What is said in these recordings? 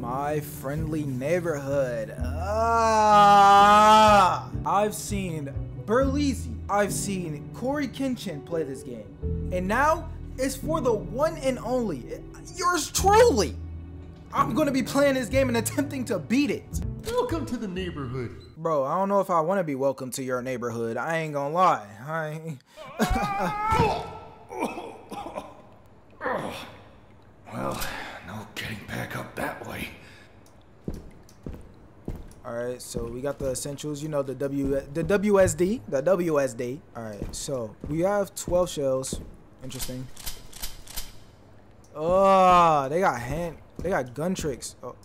My friendly neighborhood. Ah! I've seen Berleezy. I've seen Cory Kenshin play this game. And now it's for the one and only. Yours truly. I'm gonna be playing this game and attempting to beat it. Welcome to the neighborhood. Bro, I don't know if I want to be welcome to your neighborhood. I ain't gonna lie. I Well, no getting back up that way. All right, so we got the essentials. You know the W, the WSD, the WSD. All right, so we have 12 shells. Interesting. Oh, they got hand, they got gun tricks. Oh,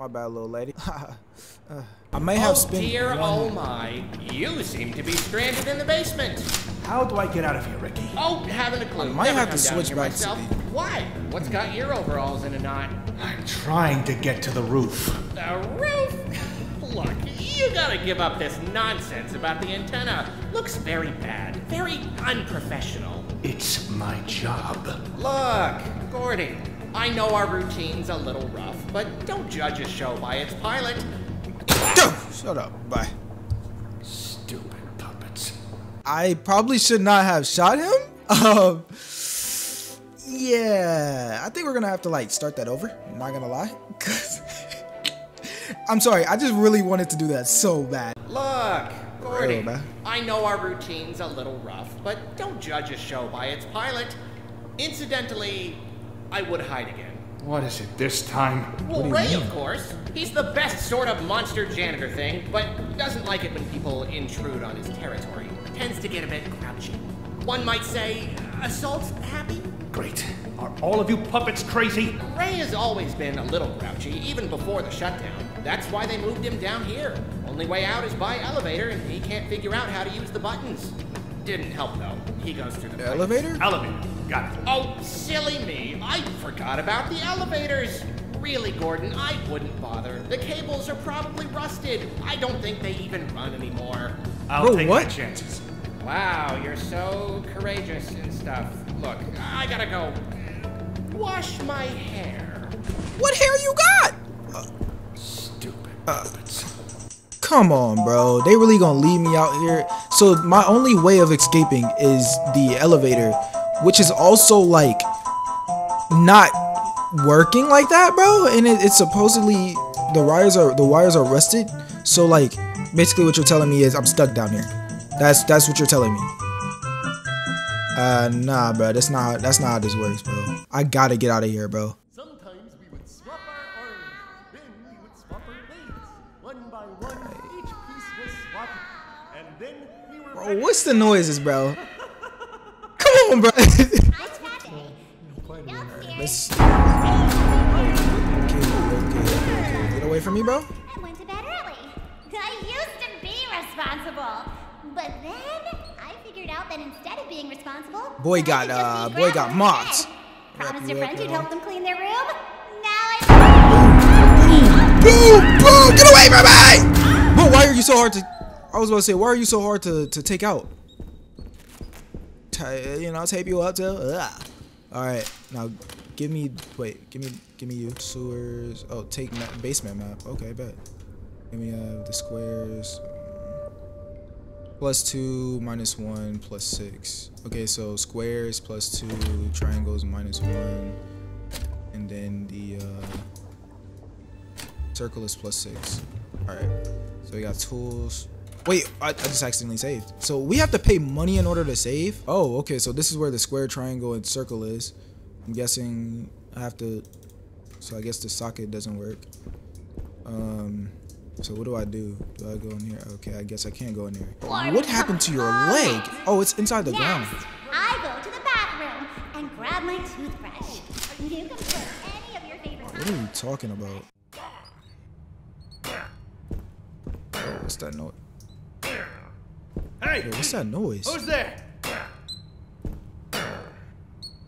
my bad, little lady. uh, I may have oh dear, oh my. You seem to be stranded in the basement. How do I get out of here, Ricky? Oh, haven't a clue. I might Never have to switch back to myself. the- Why? What's got your overalls in a knot? I'm trying to get to the roof. The roof? Look, you gotta give up this nonsense about the antenna. Looks very bad, very unprofessional. It's my job. Look, Gordy, I know our routine's a little rough, but don't judge a show by its pilot. Shut up. Bye. Stupid puppets. I probably should not have shot him. Um, yeah, I think we're gonna have to like start that over. I'm not gonna lie. 'Cause- I'm sorry. I just really wanted to do that so bad. Look, Gordy, Oh. I know our routine's a little rough, but don't judge a show by its pilot. Incidentally, I would hide again. What is it this time? Well, Ray, mean? of course. He's the best sort of monster janitor thing, but doesn't like it when people intrude on his territory. Tends to get a bit grouchy. One might say, assault happy? Great. Are all of you puppets crazy? Ray has always been a little grouchy, even before the shutdown. That's why they moved him down here. Only way out is by elevator, and he can't figure out how to use the buttons. Didn't help though. He goes through the pipes. Elevator? Elevator. Got it. Oh, silly me. I forgot about the elevators. Really, Gordon, I wouldn't bother. The cables are probably rusted. I don't think they even run anymore. I'll Bro, take what? my chances. Wow, you're so courageous and stuff. Look, I gotta go wash my hair. What hair you got? Stupid Uh. Come on, bro. They really gonna leave me out here? So my only way of escaping is the elevator, which is also like not working like that, bro. And it, it's supposedly the wires are the wires are rusted. So like basically what you're telling me is I'm stuck down here. That's that's what you're telling me. Uh nah, bro. That's not that's not how this works, bro. I gotta get out of here, bro. Bro, what's the noises, bro? Come on, bro. Let's. Okay, okay, okay, okay. Get away from me, bro. I went to bed early. I used to be responsible. But then I figured out that instead of being responsible, Boy got, uh, boy got mocked. Promised Wrap your you up, friends you'd help them clean their room. Now I. Boom, boom, get away from me! Bro, why are you so hard to? I was about to say, why are you so hard to to take out? You know, I'll tape you up. Ugh. All right, now give me. Wait, give me, give me you sewers. Oh, take ma- basement map. Okay, bet. Give me uh, the squares. Plus two, minus one, plus six. Okay, so squares plus two, triangles minus one, and then the uh, circle is plus six. All right, so we got tools. Wait, I, I just accidentally saved. So we have to pay money in order to save? Oh, okay, so this is where the square, triangle, and circle is. I'm guessing I have to, so I guess the socket doesn't work. Um, so what do I do? Do I go in here? Okay, I guess I can't go in there. What happened to your leg? Oh, it's inside the ground. I go to the bathroom and grab my toothbrush. You can put any of your favorite What are you talking about? Oh, what's that noise? Hey! Yo, what's that noise? Who's there?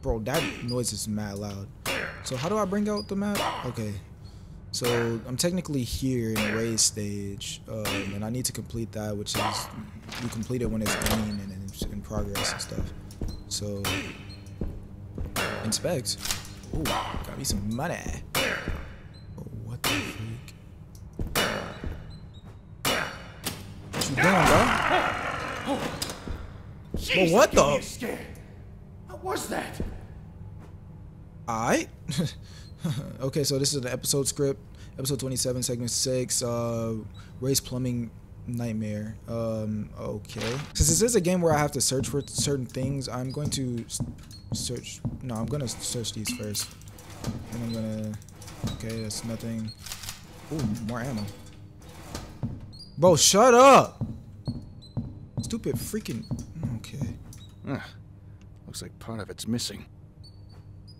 Bro, that noise is mad loud. So how do I bring out the map? Okay. So I'm technically here in the raid stage, um, and I need to complete that, which is you complete it when it's green and it's in progress and stuff. So inspect. Ooh, got me some money. Oh, what the freak? What you doing, bro? The- a scare. What was that? Alright. okay, so this is the episode script. Episode 27, segment 6. Uh, race plumbing nightmare. Um, okay. Since this is a game where I have to search for certain things, I'm going to search. No, I'm going to search these first. And I'm going to. Okay, that's nothing. Ooh, more ammo. Bro, shut up! Stupid freaking. Okay. Ugh, looks like part of it's missing.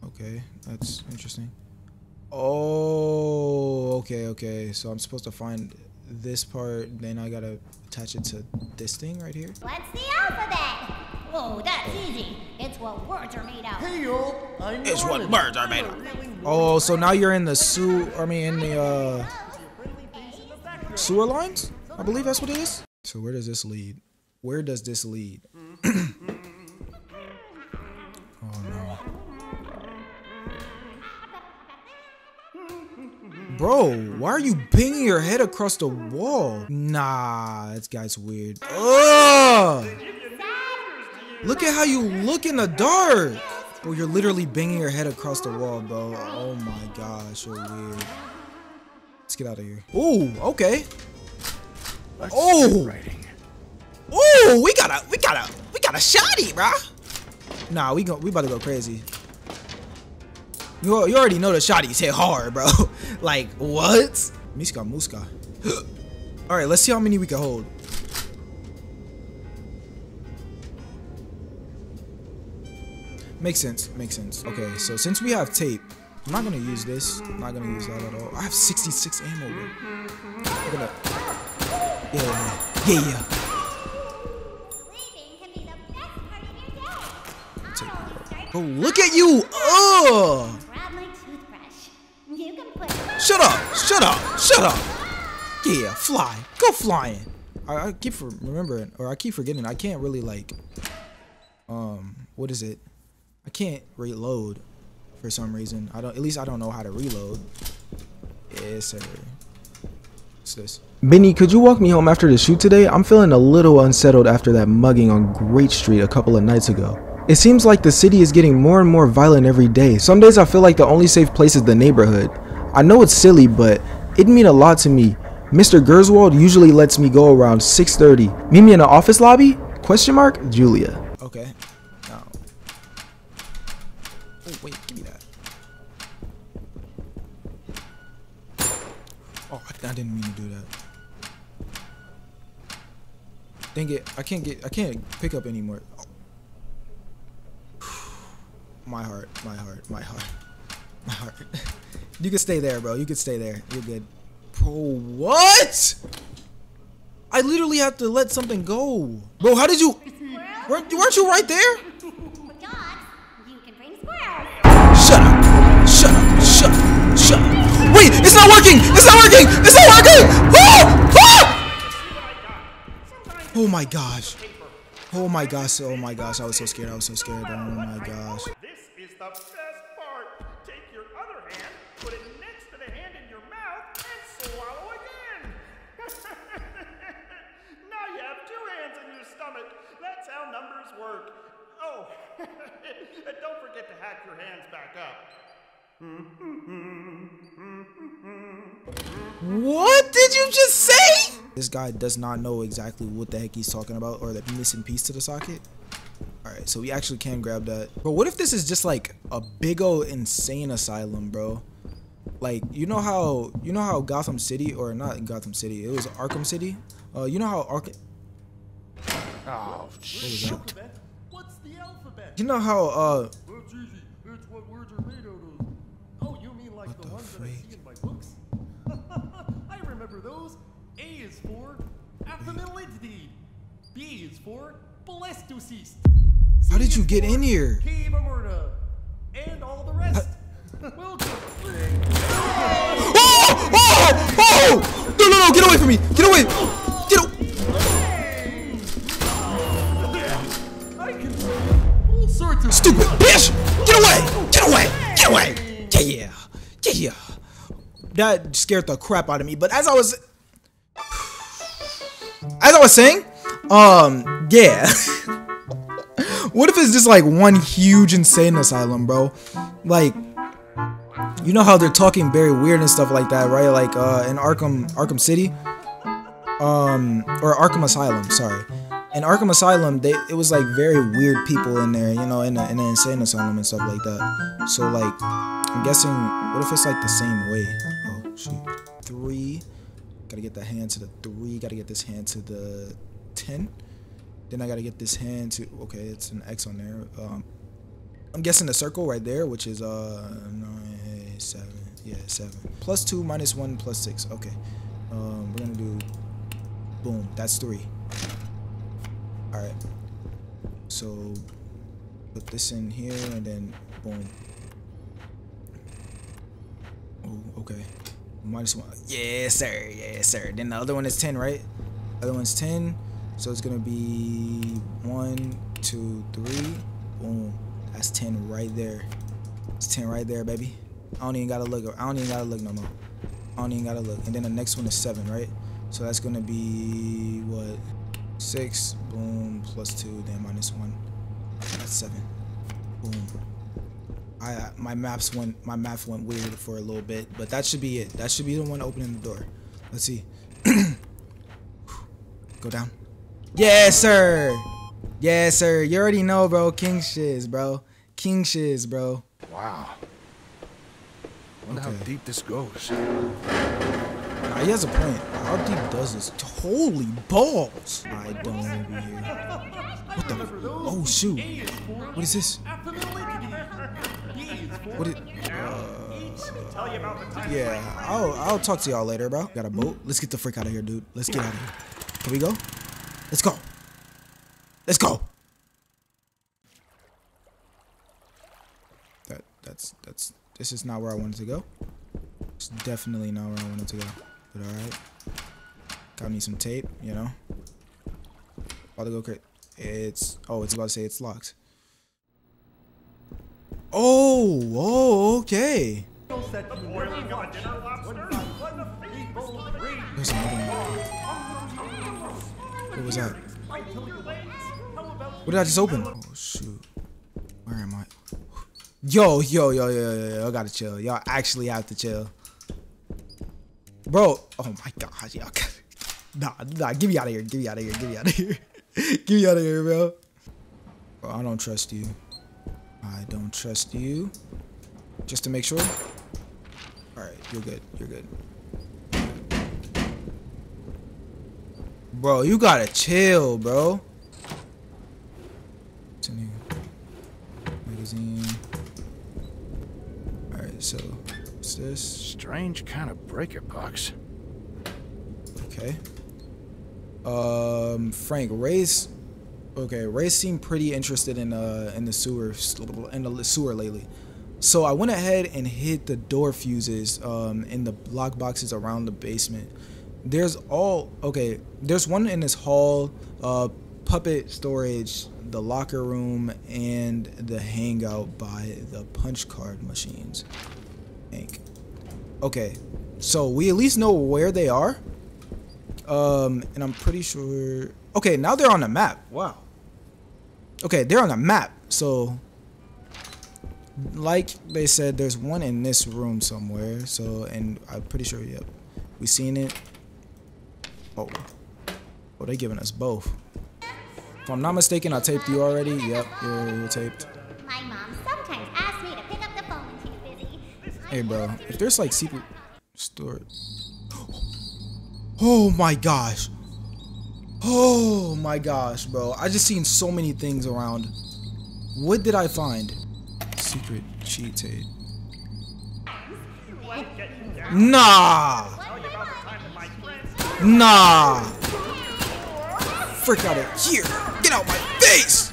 Okay, that's interesting. Oh, okay, okay. So I'm supposed to find this part, then I gotta attach it to this thing right here. What's the alphabet? Oh, that's easy. It's what words are made of. Hey, y'all. I'm It's what Norman. birds are made of. I'm a really Oh, so now you're in the sewer. I mean, in the uh, friendly face in the background. sewer lines. I believe that's what it is. So where does this lead? Where does this lead? oh no. Bro, why are you banging your head across the wall? Nah, this guy's weird. Ugh! Look at how you look in the dark. Bro, you're literally banging your head across the wall, bro. Oh my gosh, you're weird. Let's get out of here. Ooh, okay. Let's Oh! Ooh, we got a, we got a, we got a shotty, bruh. Nah, we go, we about to go crazy. You, you already know the shotties hit hard, bro. like what? Miska muska. All right, let's see how many we can hold. Makes sense. Makes sense. Okay, so since we have tape, I'm not gonna use this. I'm not gonna use that at all. I have 66 ammo. Bro. Yeah, yeah, yeah. Bro, look at you! Ugh! Shut up! Shut up! Shut up! Yeah, fly. Go flying. I, I keep remembering, or I keep forgetting. I can't really like, um, what is it? I can't reload for some reason. I don't. At least I don't know how to reload. Yes, sir. What's this? Benny, could you walk me home after the shoot today? I'm feeling a little unsettled after that mugging on Great Street a couple of nights ago. It seems like the city is getting more and more violent every day. Some days I feel like the only safe place is the neighborhood. I know it's silly, but it'd mean a lot to me. Mr. Gerswald usually lets me go around 6:30. Meet me in the office lobby? Question mark? Julia. Okay. Now. Oh wait, give me that. Oh, I, I didn't mean to do that. Dang it! I can't get. I can't pick up anymore. My heart. My heart. My heart. My heart. you can stay there, bro. You can stay there. You're good. Bro, what? I literally have to let something go. Bro, how did you? Weren't, weren't you right there? with dogs. You can bring squirrels. Shut up! Shut up! Shut up! Shut up! Wait! It's not working! It's not working! It's not working! Ah! Ah! Oh my gosh! Oh my gosh! Oh my gosh! I was so scared! I was so scared! Oh my gosh! This is the best part. Take your other hand, put it next to the hand in your mouth, and swallow again. now you have two hands in your stomach. That's how numbers work. Oh, and don't forget to hack your hands back up. What did you just say? This guy does not know exactly what the heck he's talking about or the missing piece to the socket. Alright, so we actually can grab that. But what if this is just like a big old insane asylum, bro? Like, you know how you know how Gotham City or not Gotham City, it was Arkham City? Uh you know how Arkham Oh, shoot. Alphabet? What's the alphabet? you know how uh That's easy. It's what words are made out of. Oh, you mean like the, the ones that I freak? see in my books? I remember those. A is for affamil. B is for blestocist. How did you get in here? Cave Amurna. And all the. Oh! Oh! Oh! No, no, no! Get away from me! Get away! Get away! I can all sorts of Stupid bitch! Get away! Get away! Get away! Yeah, yeah, yeah, yeah. That scared the crap out of me. But as I was, as I was saying? Um, yeah. what if it's just like one huge insane asylum, bro? Like, you know how they're talking very weird and stuff like that, right? Like uh, in Arkham, Arkham City, um, or Arkham Asylum. Sorry, in Arkham Asylum, they it was like very weird people in there, you know, in a, in an insane asylum and stuff like that. So like, I'm guessing, what if it's like the same way? Oh shoot, three. Gotta get that hand to the three. Gotta get this hand to the ten. Then I gotta get this hand to. Okay, it's an X on there. Um, I'm guessing the circle right there, which is uh nine, seven, yeah, seven. Plus two, minus one, plus six. Okay. Um, we're gonna do. Boom. That's three. All right. So put this in here and then boom. Oh, okay. Minus one. Yes, sir. Yes, sir. Then the other one is ten, right? Other one's ten. So it's gonna be one, two, three. Boom. That's 10 right there. It's 10 right there, baby. I don't even gotta look. I don't even gotta look no more. I don't even gotta look. And then the next one is 7, right? So that's gonna be, what? 6, boom, plus 2, then minus 1. That's 7. Boom. I my maps went my math went weird for a little bit, but that should be it. That should be the one opening the door. Let's see. Go down. Yes, sir. Yes, sir. You already know, bro. King shiz, bro. King shiz, bro. Wow. Wonder Okay. how deep this goes. Nah, he has a point. How deep does this? Holy balls! I don't want to be here. What the? Oh shoot! What is this? What is? Tell you about the uh, time Yeah, I'll I'll talk to y'all later, bro. Got a boat? Let's get the freak out of here, dude. Let's get out of here. Can we go? Let's go. Let's go. That that's that's this is not where I wanted to go. It's definitely not where I wanted to go. But alright. Got me some tape, you know. About to go cra It's oh, it's about to say it's locked. Oh, oh, okay. There's another one. What was that? Until your legs. How about What did I just open? Oh shoot. Where am I? Yo, yo, yo, yo, yo, yo, I gotta chill. Y'all actually have to chill. Bro, oh my god, y'all Nah, nah, get me out of here. Get me out of here. Get me out of here. get me out of here, bro. Bro, I don't trust you. I don't trust you. Just to make sure. Alright, you're good. You're good. Bro, you gotta chill, bro. What's in here? Magazine. Alright, so what's this? Strange kind of breaker box. Okay. Um, Frank, Ray's okay. Ray seemed pretty interested in uh in the sewer in the sewer lately. So I went ahead and hid the door fuses um in the lock boxes around the basement. There's all okay. There's one in this hall, uh, puppet storage, the locker room, and the hangout by the punch card machines. Hank. Okay, so we at least know where they are. Um, and I'm pretty sure. Okay, now they're on the map. Wow. Okay, they're on the map. So, like they said, there's one in this room somewhere. So, and I'm pretty sure. Yep, we seen it. Oh, oh, they giving us both. If I'm not mistaken, I taped you already. Yep, you're, you're taped. My mom sometimes asks me to pick up the phone when she's busy. Hey, bro, if there's like secret storage. Oh my gosh. Oh my gosh, bro. I just seen so many things around. What did I find? Secret cheat tape. Nah. Nah. Frick out of here. Get out of my face.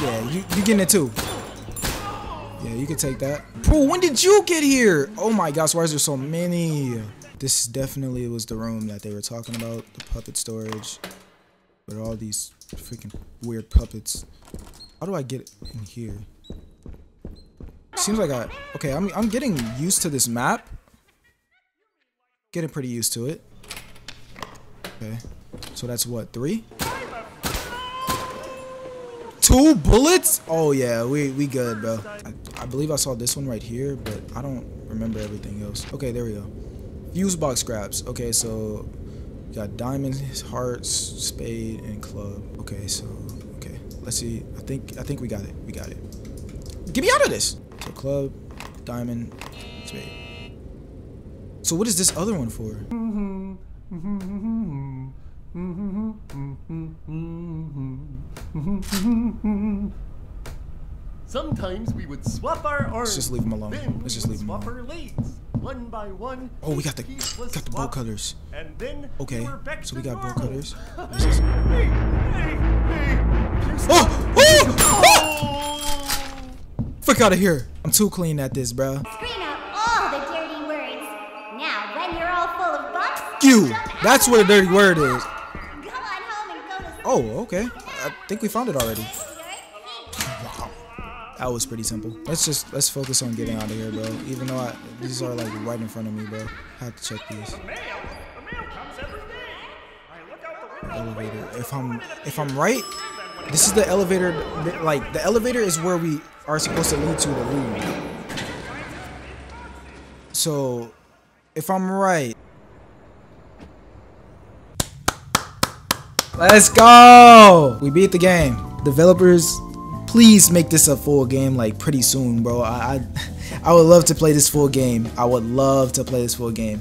Yeah, you, you getting it too. Yeah, you can take that. Bro, when did you get here? Oh my gosh, why is there so many? This definitely was the room that they were talking about, the puppet storage. With all these freaking weird puppets. How do I get in here? Seems like I okay, I'm I'm getting used to this map. Getting pretty used to it. Okay. So that's what, three? Two bullets? Oh yeah, we we good, bro. I, I believe I saw this one right here, but I don't remember everything else. Okay, there we go. Fuse box scraps. Okay, so got diamonds, hearts, spade, and club. Okay, so okay, let's see. I think I think we got it. We got it. Get me out of this. So club, diamond, spade. So what is this other one for? Sometimes we would swap our arms. just leave 'em alone. Then Let's just leave leave 'em swap alone. our leads. One by one. Oh, we got the piece was got the bow swapped, cutters. And then Okay, we back so we got bow normal. cutters. hey, hey, hey! Oh, oh, oh! Oh! Fuck out of here. I'm too clean at this, bro. You. That's what a dirty word is. Oh, okay. I think we found it already. Dirty. That was pretty simple. Let's just let's focus on getting out of here, bro. Even though I, these are like right in front of me, bro. I have to check these. Elevator. If I'm if I'm right, this is the elevator. Like the elevator is where we are supposed to lead to the room. So, if I'm right. Let's go! We beat the game. Developers, please make this a full game like pretty soon, bro. I, I I would love to play this full game. I would love to play this full game.